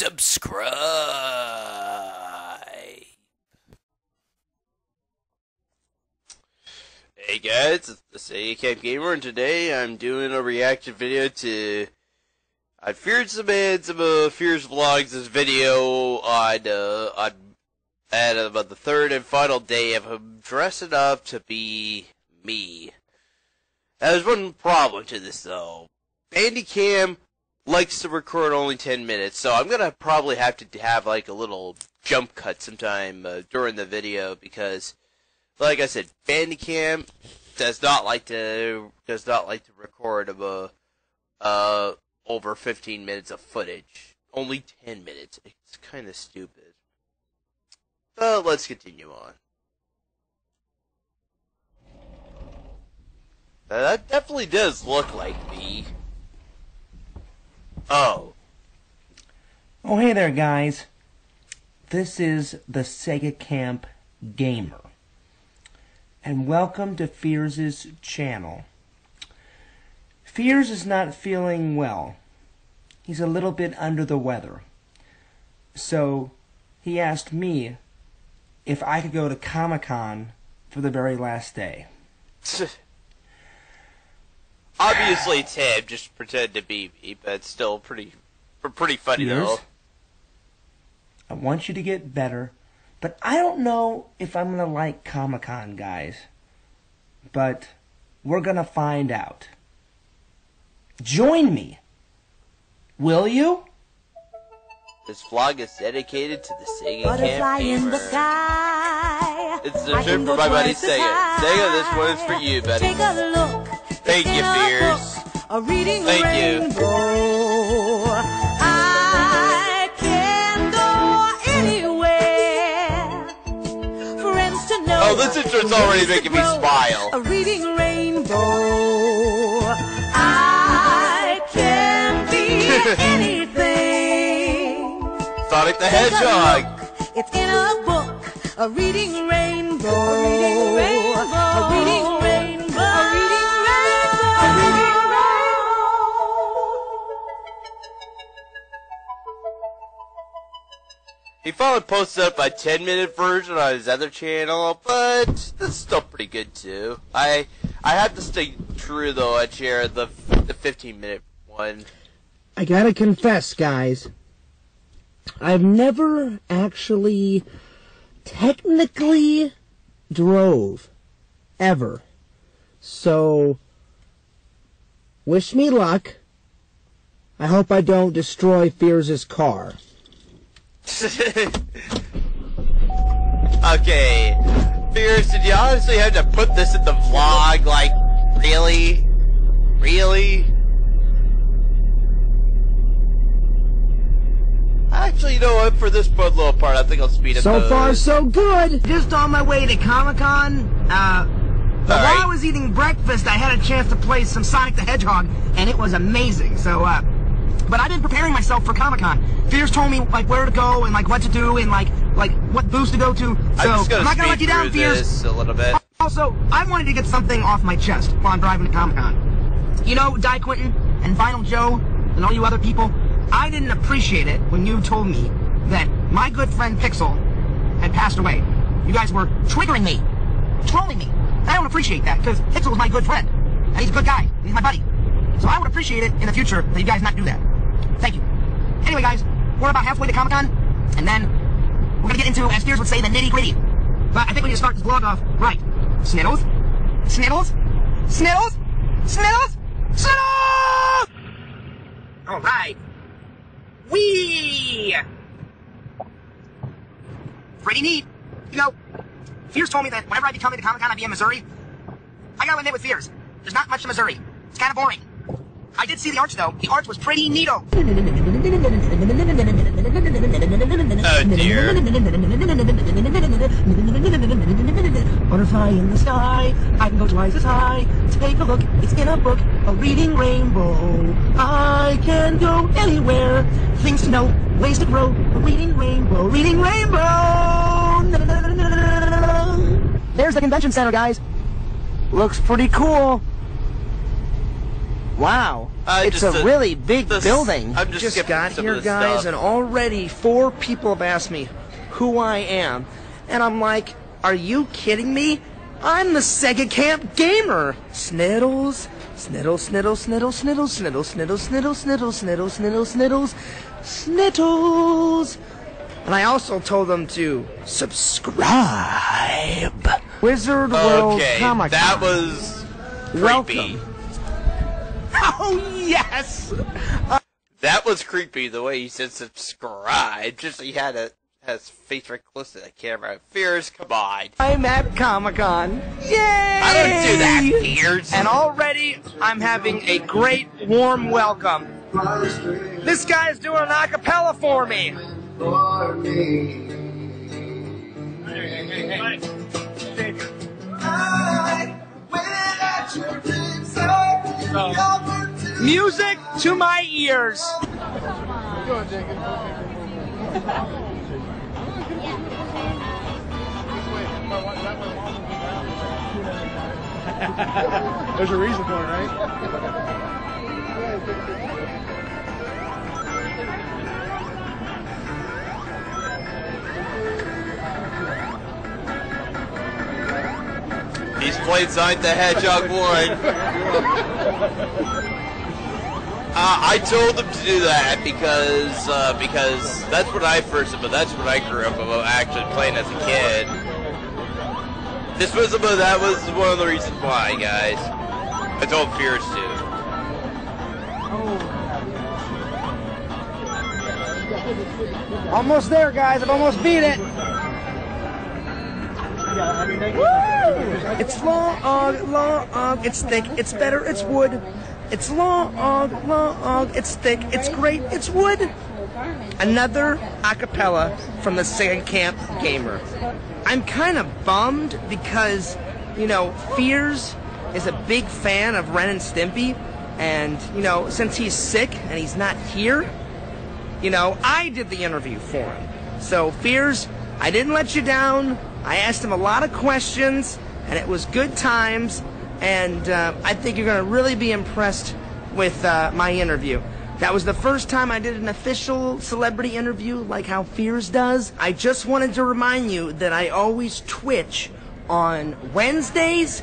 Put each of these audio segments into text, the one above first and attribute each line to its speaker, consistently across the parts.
Speaker 1: subscribe. Hey guys, it's the Camp Gamer, and today I'm doing a reaction video to. I feared some and some uh, Fears Vlogs this video on uh, on at about the third and final day of him dressing up to be me. There's one problem to this though. Bandicam likes to record only 10 minutes, so I'm gonna probably have to have like a little jump cut sometime uh, during the video because, like I said, Bandicam does not like to does not like to record about uh over 15 minutes of footage. Only 10 minutes. It's kind of stupid. But let's continue on. Uh, that definitely does look like me. Oh.
Speaker 2: Oh, hey there, guys. This is the Sega Camp Gamer. And welcome to Fears' channel. Fears is not feeling well. He's a little bit under the weather. So, he asked me if I could go to Comic Con for the very last day.
Speaker 1: Obviously, Tim just pretend to be me, but it's still pretty, pretty funny
Speaker 2: Fears?
Speaker 1: though.
Speaker 2: I want you to get better, but I don't know if I'm gonna like Comic Con, guys. But we're gonna find out. Join me. Will you?
Speaker 1: This vlog is dedicated to the Sega
Speaker 3: Butterfly
Speaker 1: Camp
Speaker 3: in the sky.
Speaker 1: It's
Speaker 3: I
Speaker 1: a
Speaker 3: can
Speaker 1: trip for my buddy Sega. Sega, this one is for you, buddy.
Speaker 3: Take a look.
Speaker 1: Thank you, Fears.
Speaker 3: A reading
Speaker 1: Thank you.
Speaker 3: I can go anywhere. Friends to know.
Speaker 1: Oh, this intro's already making me smile.
Speaker 3: A reading rainbow. I can be anything.
Speaker 1: Sonic the Hedgehog.
Speaker 3: look. It's in a book, a reading rainbow. A reading rainbow. A reading
Speaker 1: He finally posted up a 10 minute version on his other channel, but that's still pretty good too. I I have to stay true though. I share the the 15 minute one.
Speaker 4: I gotta confess, guys, I've never actually technically drove ever. So, wish me luck. I hope I don't destroy Fears' car.
Speaker 1: okay, Fears, did you honestly have to put this in the vlog? Like, really, really? Actually, you know what? For this one little part, I think I'll speed. Up.
Speaker 4: So
Speaker 1: those.
Speaker 4: far, so good. Just on my way to Comic Con. Uh, but
Speaker 1: All
Speaker 4: while. I was eating breakfast, I had a chance to play some Sonic the Hedgehog, and it was amazing. So, uh, but I've been preparing myself for Comic Con. Fears told me like where to go and like what to do and like like what booth to go to. So
Speaker 1: I'm gonna
Speaker 4: not gonna let you down, Fears.
Speaker 1: a little bit.
Speaker 4: Also, I wanted to get something off my chest while I'm driving to Comic Con. You know, Di Quentin and Vinyl Joe and all you other people, I didn't appreciate it when you told me that my good friend Pixel had passed away. You guys were triggering me, trolling me. I don't appreciate that because Pixel was my good friend. And he's a good guy. He's my buddy. So I would appreciate it in the future that you guys not do that. Thank you. Anyway, guys, we're about halfway to Comic Con, and then we're gonna get into, as Fears would say, the nitty gritty. But I think we need to start this vlog off right. Sniddles? Sniddles? Sniddles? Sniddles? Sniddles! Alright. Wee! Pretty neat. You know, Fears told me that whenever I'd be coming to Comic Con, I'd be in Missouri. I gotta admit with Fears, there's not much to Missouri. It's kind of boring. I did see the arch though. The arch was pretty neato.
Speaker 1: Oh dear.
Speaker 4: Butterfly in the sky, I can go twice as high. Take a look, it's in a book, a reading rainbow. I can go anywhere. Things to know, ways to grow, a reading rainbow, reading rainbow. There's the convention center, guys. Looks pretty cool. Wow.
Speaker 1: Uh,
Speaker 4: it's
Speaker 1: just
Speaker 4: a
Speaker 1: the-
Speaker 4: really big
Speaker 1: the
Speaker 4: building.
Speaker 1: I'm just skipping
Speaker 4: got here, guys,
Speaker 1: stuff.
Speaker 4: and already four people have asked me who I am, and I'm like, are you kidding me? I'm the Sega Camp Gamer. Sniddles, sniddle, sniddle, sniddle, sniddle, sniddle, sniddle, sniddle, sniddle, sniddle, sniddle, sniddles, sniddles. And I also told them to subscribe. Wizard World
Speaker 1: Okay,
Speaker 4: Comic
Speaker 1: that was creepy.
Speaker 4: Welcome. Oh yes.
Speaker 1: That was creepy. The way he said subscribe, just he had a has his face right close to the camera. Fears, come on.
Speaker 4: I'm at Comic Con. Yay!
Speaker 1: I don't do that, Fears.
Speaker 4: And already I'm having a great warm welcome. This guy's doing an acapella for me. Music to my ears.
Speaker 5: There's a reason for it, right?
Speaker 1: Sonic the Hedgehog 1. Uh, I told him to do that because uh, because that's what I first, but that's what I grew up about actually playing as a kid. This was about that was one of the reasons why, guys. I told Fears to.
Speaker 4: Almost there, guys. I've almost beat it. It's long, long, it's thick, it's better, it's wood. It's long, long, it's thick, it's great, it's wood. Another acapella from the Sand Camp Gamer. I'm kind of bummed because, you know, Fears is a big fan of Ren and Stimpy, and, you know, since he's sick and he's not here, you know, I did the interview for him. So, Fears, I didn't let you down. I asked him a lot of questions, and it was good times. And uh, I think you're going to really be impressed with uh, my interview. That was the first time I did an official celebrity interview like how Fears does. I just wanted to remind you that I always Twitch on Wednesdays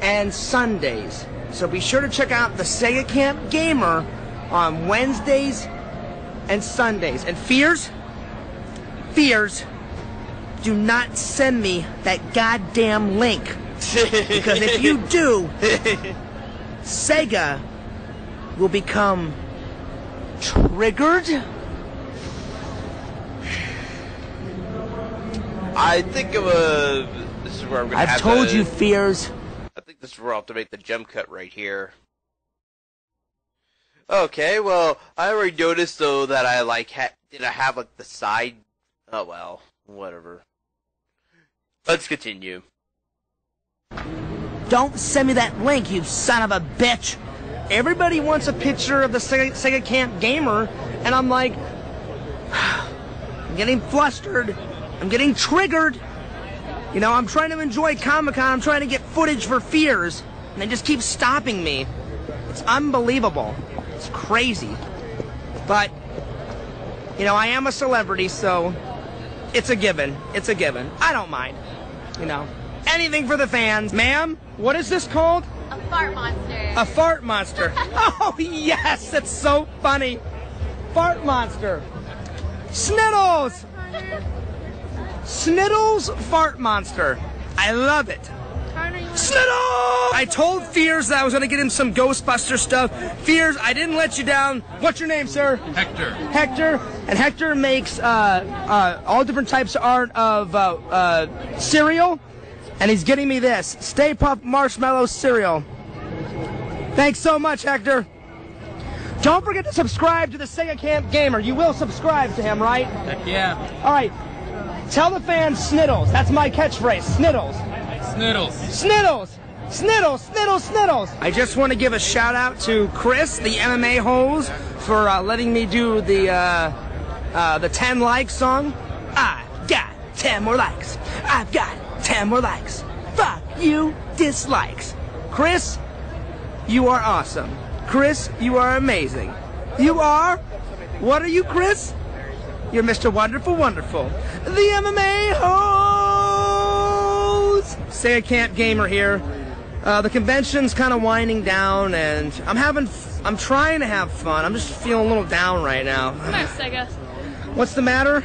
Speaker 4: and Sundays. So be sure to check out the Sega Camp Gamer on Wednesdays and Sundays. And Fears, Fears, do not send me that goddamn link. Because if you do, Sega will become triggered.
Speaker 1: I think of a. This is where I'm gonna
Speaker 4: I've
Speaker 1: have
Speaker 4: told
Speaker 1: to-
Speaker 4: you, Fears.
Speaker 1: I think this is where I'll have to make the jump cut right here. Okay, well, I already noticed though that I like ha- did I have like the side? Oh well, whatever. Let's continue.
Speaker 4: Don't send me that link, you son of a bitch. Everybody wants a picture of the Sega, Sega Camp Gamer, and I'm like, I'm getting flustered. I'm getting triggered. You know, I'm trying to enjoy Comic Con. I'm trying to get footage for Fears, and they just keep stopping me. It's unbelievable. It's crazy. But, you know, I am a celebrity, so it's a given. It's a given. I don't mind. You know, anything for the fans. Ma'am, what is this called?
Speaker 6: A fart monster.
Speaker 4: A fart monster. oh, yes, that's so funny. Fart monster. Sniddles! Sniddles fart monster. I love it. Sniddles! I told Fears that I was going to get him some Ghostbuster stuff. Fears, I didn't let you down. What's your name, sir?
Speaker 5: Hector.
Speaker 4: Hector, and Hector makes uh, uh, all different types of art of uh, uh, cereal, and he's getting me this Stay Puft Marshmallow cereal. Thanks so much, Hector. Don't forget to subscribe to the Sega Camp Gamer. You will subscribe to him, right?
Speaker 5: Heck yeah.
Speaker 4: All right. Tell the fans Sniddles. That's my catchphrase. Sniddles.
Speaker 5: Sniddles.
Speaker 4: Sniddles! Sniddles! Sniddles! Sniddles! I just want to give a shout out to Chris, the MMA hose, for uh, letting me do the uh, uh, the 10 likes song. I got 10 more likes. I've got 10 more likes. Fuck you, dislikes. Chris, you are awesome. Chris, you are amazing. You are? What are you, Chris? You're Mr. Wonderful Wonderful. The MMA host! Sega Camp Gamer here. Uh, the convention's kind of winding down, and I'm having, f- I'm trying to have fun. I'm just feeling a little down right now.
Speaker 6: Come here, Sega.
Speaker 4: What's the matter?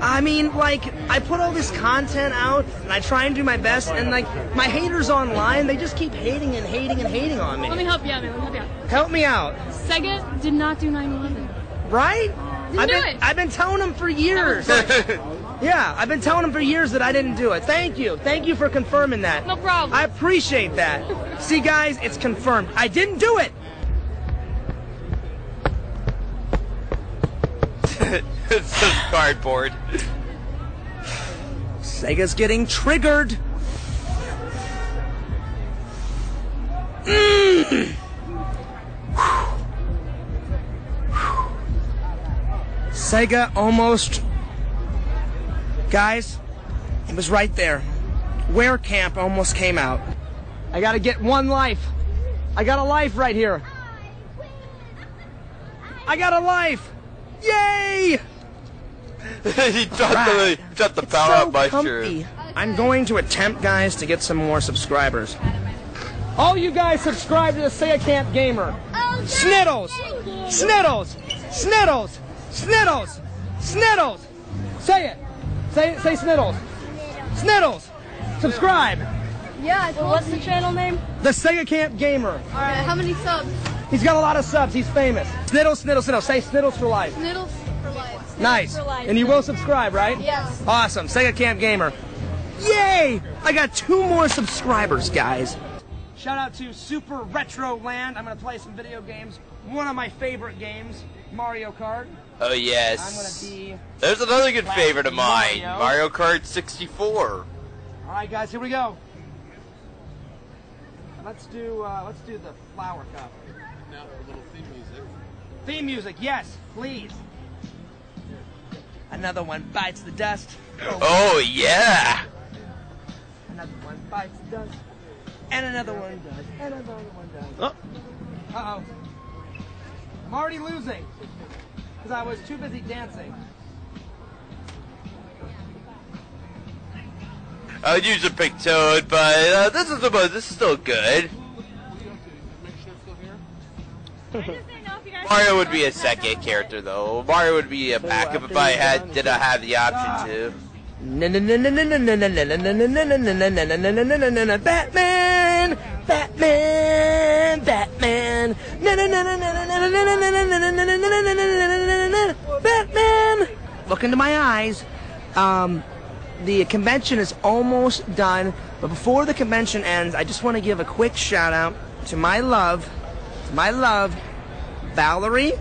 Speaker 4: I mean, like, I put all this content out, and I try and do my best, and like, my haters online, they just keep hating and hating and hating on
Speaker 6: Let me
Speaker 4: me.
Speaker 6: help you out, man. Let me help you out.
Speaker 4: Help me out,
Speaker 6: Sega did not do 9/11.
Speaker 4: right? I've
Speaker 6: do
Speaker 4: been,
Speaker 6: it.
Speaker 4: I've been telling them for years. yeah, I've been telling them for years that I didn't do it. Thank you. Thank you for confirming that.
Speaker 6: No problem.
Speaker 4: I appreciate that. See, guys, it's confirmed. I didn't do it.
Speaker 1: it's just cardboard.
Speaker 4: Sega's getting triggered. Mm. Sega almost. Guys, it was right there. Werecamp almost came out. I gotta get one life. I got a life right here. I got a life. Yay!
Speaker 1: he dropped
Speaker 4: Right.
Speaker 1: the, dropped the
Speaker 4: It's
Speaker 1: power
Speaker 4: so
Speaker 1: up my
Speaker 4: comfy.
Speaker 1: shirt.
Speaker 4: I'm going to attempt, guys, to get some more subscribers. All you guys subscribe to the Sega Camp Gamer. Sniddles. Sniddles. Sniddles. Sniddles. Sniddles. Say it! Say say Sniddles! Sniddles! Subscribe!
Speaker 6: Yeah. Well, what's the channel name?
Speaker 4: The Sega Camp Gamer.
Speaker 6: All right. How many subs?
Speaker 4: He's got a lot of subs. He's famous. Sniddles, Sniddles, Sniddles. Say Sniddles for life.
Speaker 6: Sniddles for life.
Speaker 4: Nice.
Speaker 6: For life.
Speaker 4: And you will subscribe, right?
Speaker 6: Yes.
Speaker 4: Awesome. Sega Camp Gamer. Yay! I got two more subscribers, guys. Shout out to Super Retro Land. I'm going to play some video games. One of my favorite games, Mario Kart.
Speaker 1: Oh
Speaker 4: I'm going
Speaker 1: yes.
Speaker 4: to be.
Speaker 1: There's another good favorite of mine,
Speaker 4: Mario.
Speaker 1: Mario Kart 64.
Speaker 4: All right, guys, here we go. Let's do uh, let's do the flower cup.
Speaker 5: Now a little theme music.
Speaker 4: Theme music, yes, please. Another one bites the dust.
Speaker 1: Oh yeah.
Speaker 4: Another one bites the dust. And another one does. And another one does.
Speaker 1: Oh.
Speaker 4: Uh oh. I'm already losing. Because I was too busy dancing.
Speaker 1: I would usually pick Toad, but uh, this is about this is still good.
Speaker 5: Make sure it's still here.
Speaker 1: Mario would be a second character though. Mario would be a backup if I had did I have the option to.
Speaker 4: Batman! Batman! Batman! Look into my eyes. Um, the convention is almost done, but before the convention ends, I just want to give a quick shout out to my love, to my love, Valerie.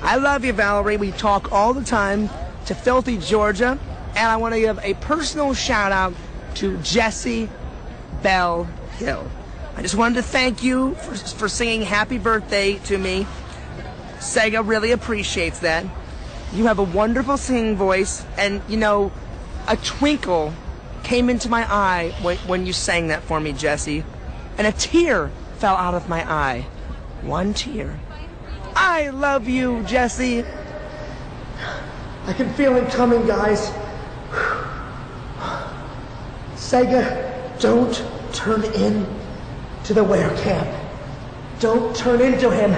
Speaker 4: I love you, Valerie. We talk all the time to Filthy Georgia. And I want to give a personal shout out to Jesse Bell Hill. I just wanted to thank you for, for singing happy birthday to me. Sega really appreciates that. You have a wonderful singing voice, and you know, a twinkle came into my eye when, you sang that for me, Jesse, and a tear fell out of my eye. One tear. I love you, Jesse. I can feel it coming, guys. Sega, don't turn in to the wear camp. Don't turn into him.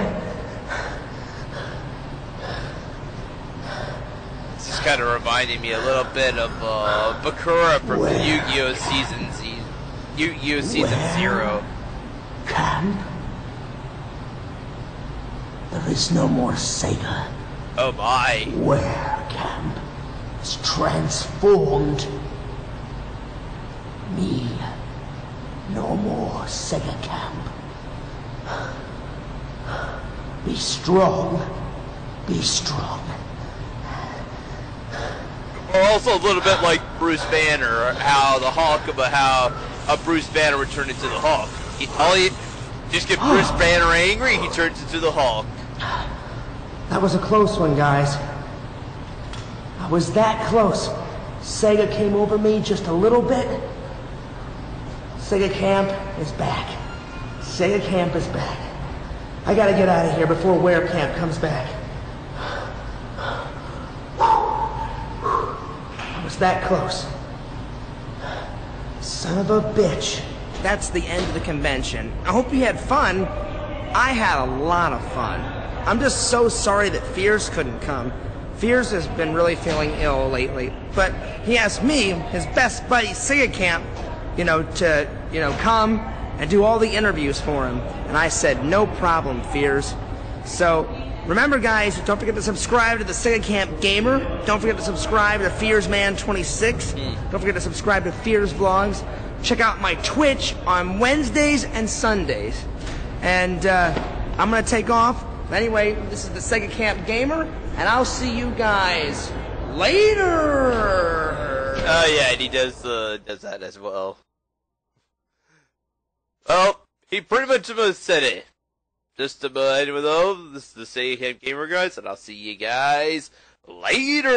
Speaker 1: This is kind of reminding me a little bit of uh, Bakura from
Speaker 4: Where?
Speaker 1: Yu-Gi-Oh! Season Z- Yu-Gi-Oh! Season
Speaker 4: Where?
Speaker 1: Zero.
Speaker 4: Camp. There is no more Sega.
Speaker 1: Oh my.
Speaker 4: Werecamp is transformed. Me. No more Sega camp. Be strong. Be strong.
Speaker 1: Or also a little bit like Bruce Banner, how the Hulk, about how a Bruce Banner would turn into the Hulk. He, all he just get Bruce Banner angry, he turns into the Hulk.
Speaker 4: That was a close one, guys. I was that close. Sega came over me just a little bit. Sega Camp is back. Sega Camp is back. I gotta get out of here before Werecamp comes back. That close. Son of a bitch. That's the end of the convention. I hope you had fun. I had a lot of fun. I'm just so sorry that Fears couldn't come. Fears has been really feeling ill lately, but he asked me, his best buddy Sega Camp, you know, to, you know, come and do all the interviews for him. And I said, no problem, Fears. So, remember guys, don't forget to subscribe to the Sega Camp Gamer. Don't forget to subscribe to Fears Man 26. Don't forget to subscribe to Fears Vlogs. Check out my Twitch on Wednesdays and Sundays. And uh, I'm gonna take off. Anyway, this is the Sega Camp Gamer, and I'll see you guys later.
Speaker 1: Oh yeah, and he does uh, does that as well. Well, he pretty much almost said it just about anyone though, this is the Sega Camp Gamer guys, and I'll see you guys later.